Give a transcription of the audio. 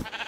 you.